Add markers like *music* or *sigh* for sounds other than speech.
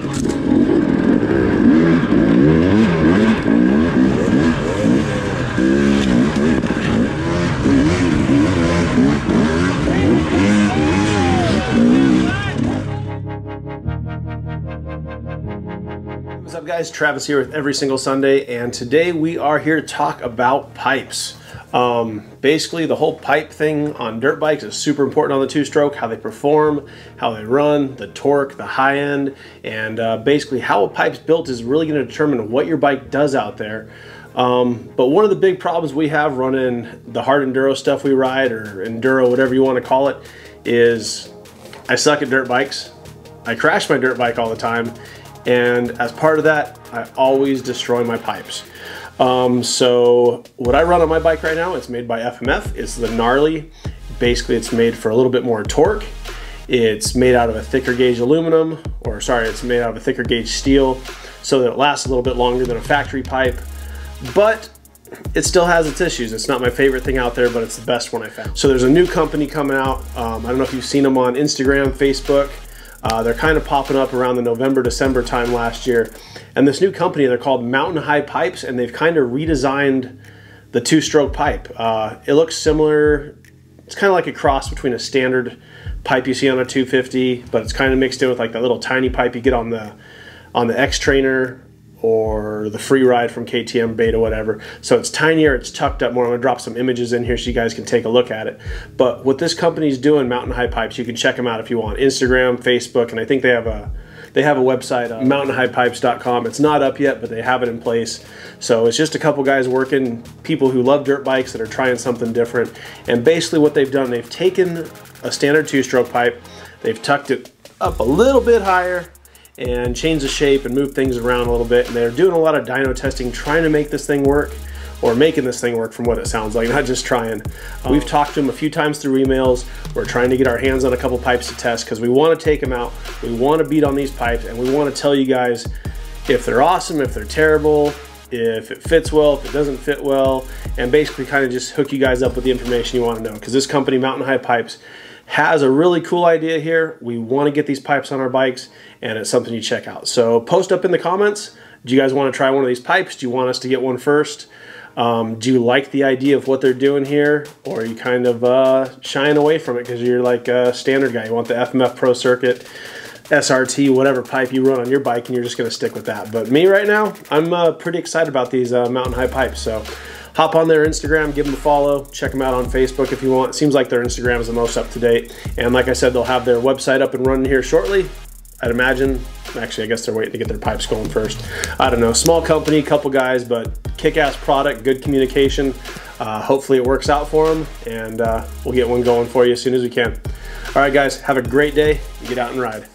What's up guys, Travis here with Every Single Sunday and today we are here to talk about pipes. Um, basically the whole pipe thing on dirt bikes is super important on the two-stroke, how they perform, how they run, the torque, the high end, and uh, basically how a pipe's built is really going to determine what your bike does out there. Um, but one of the big problems we have running the hard enduro stuff we ride or enduro, whatever you want to call it, is I suck at dirt bikes. I crash my dirt bike all the time and as part of that, I always destroy my pipes. Um, so what I run on my bike right now, it's made by FMF. It's the Gnarly. Basically, it's made for a little bit more torque. It's made out of a thicker gauge aluminum, or sorry, it's made out of a thicker gauge steel, so that it lasts a little bit longer than a factory pipe. But it still has its issues. It's not my favorite thing out there, but it's the best one I found. So there's a new company coming out. Um, I don't know if you've seen them on Instagram, Facebook. Uh, they're kind of popping up around the November, December time last year. And this new company, they're called Mountain High Pipes, and they've kind of redesigned the two-stroke pipe. Uh, it looks similar. It's kind of like a cross between a standard pipe you see on a 250, but it's kind of mixed in with like that little tiny pipe you get on the on the X Trainer or the free ride from KTM beta whatever. So it's tinier it's tucked up more. I'm gonna drop some images in here so you guys can take a look at it. But what this company's doing Mountain High Pipes you can check them out if you want. Instagram Facebook and I think they have a they have a website uh, mountainhighpipes.com it's not up yet but they have it in place. So it's just a couple guys working people who love dirt bikes that are trying something different. And basically what they've done they've taken a standard two-stroke pipe they've tucked it up a little bit higher and change the shape and move things around a little bit. And they're doing a lot of dyno testing, trying to make this thing work or making this thing work from what it sounds like, *laughs* not just trying. Um, We've talked to them a few times through emails. We're trying to get our hands on a couple pipes to test because we want to take them out. We want to beat on these pipes and we want to tell you guys if they're awesome, if they're terrible, if it fits well, if it doesn't fit well, and basically kind of just hook you guys up with the information you want to know. Because this company, Mountain High Pipes, has a really cool idea here. We want to get these pipes on our bikes and it's something you check out. So post up in the comments. Do you guys want to try one of these pipes? Do you want us to get one first? Um, do you like the idea of what they're doing here? Or are you kind of uh, shying away from it because you're like a standard guy? You want the FMF Pro Circuit, SRT, whatever pipe you run on your bike and you're just going to stick with that. But me right now, I'm uh, pretty excited about these uh, Mountain High pipes. So hop on their Instagram, give them a follow, check them out on Facebook if you want. It seems like their Instagram is the most up to date. And like I said, they'll have their website up and running here shortly. I'd imagine, actually, I guess they're waiting to get their pipes going first. I don't know, small company, couple guys, but kick-ass product, good communication. Uh, hopefully it works out for them and uh, we'll get one going for you as soon as we can. All right, guys, have a great day. Get out and ride.